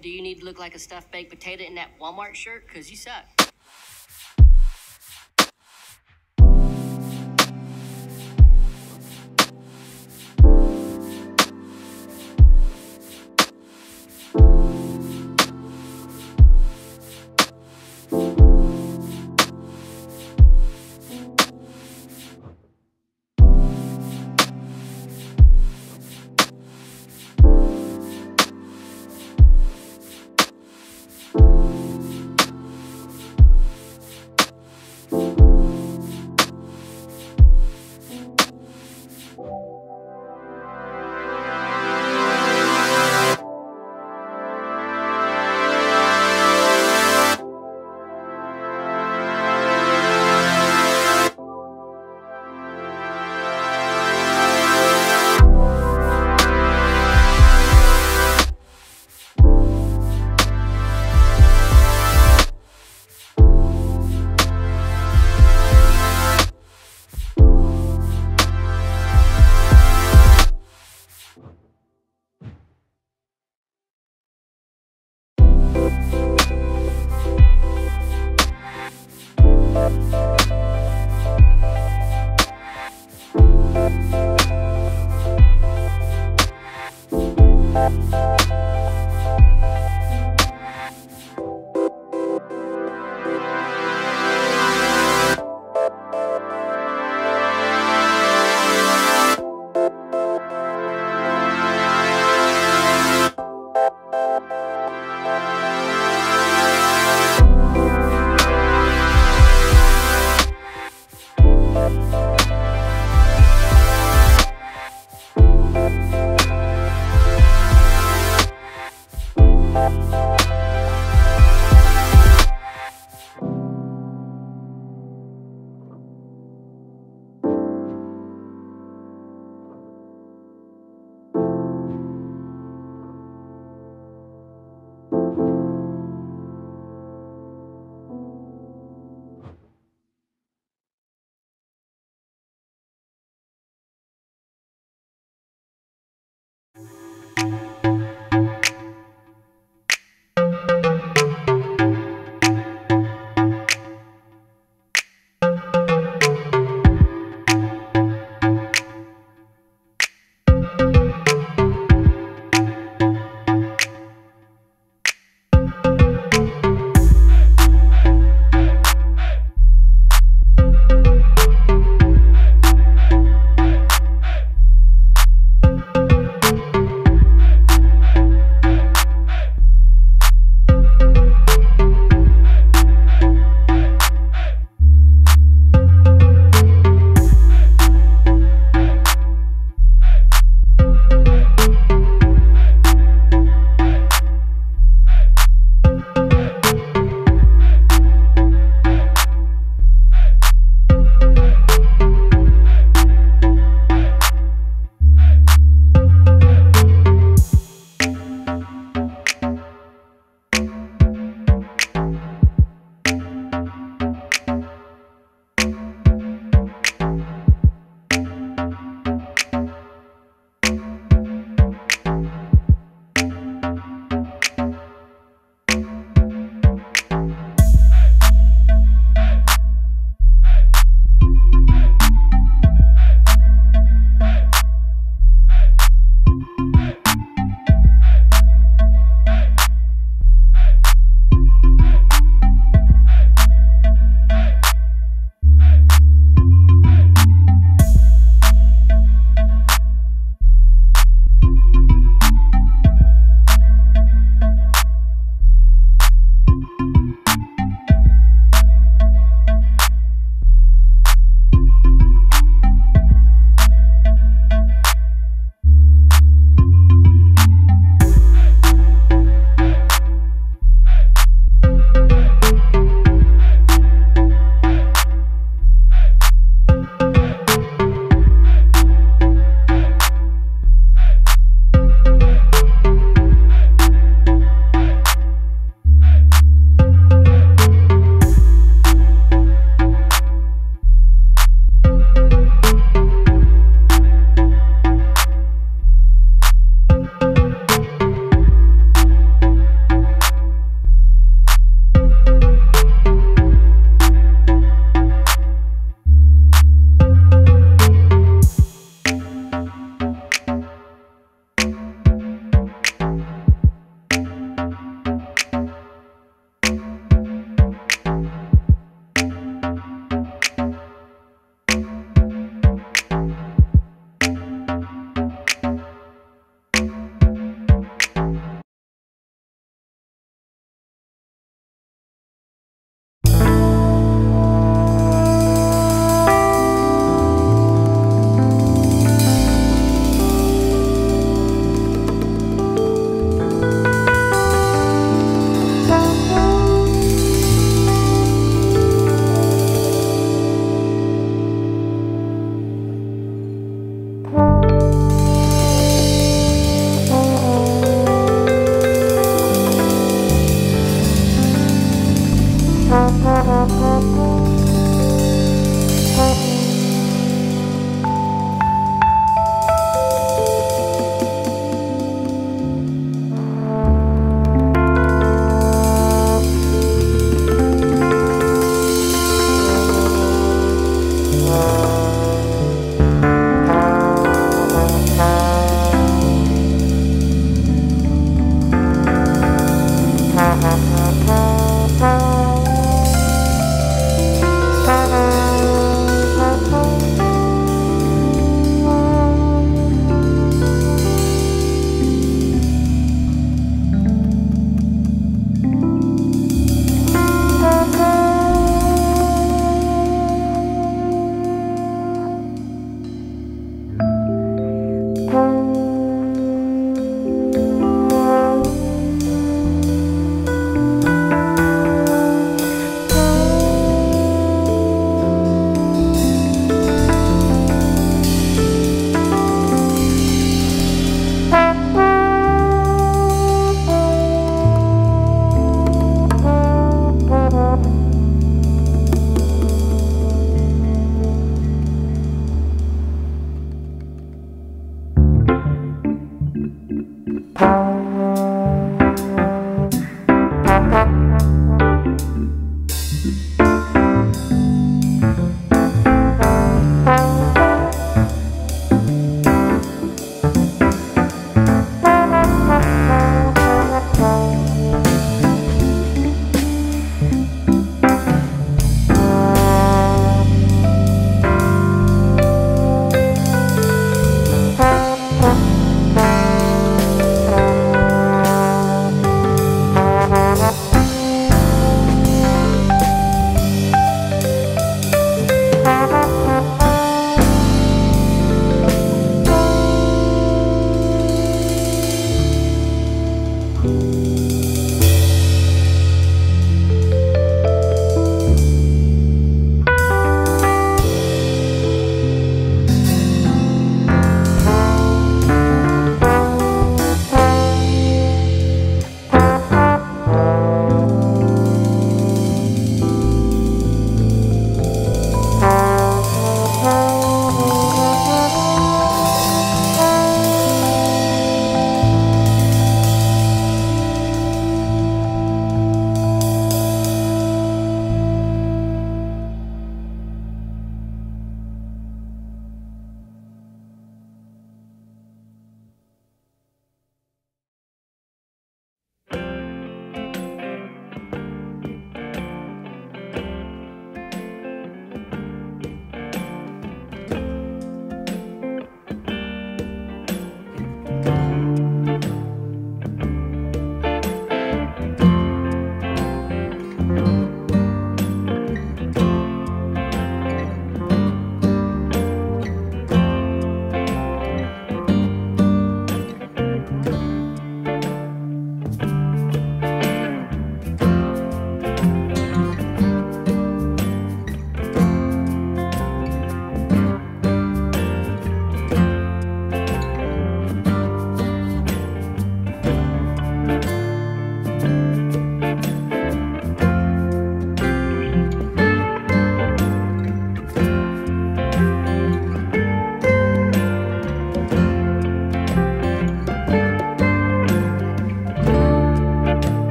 do you need to look like a stuffed baked potato in that Walmart shirt? Because you suck. Thank